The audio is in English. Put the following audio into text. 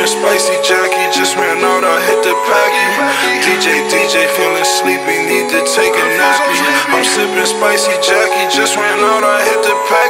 Drippin' spicy Jackie, just ran out, I hit the packy. DJ, DJ, feeling sleepy, need to take a nap. I'm sipping spicy Jackie, just ran out, I hit the packy.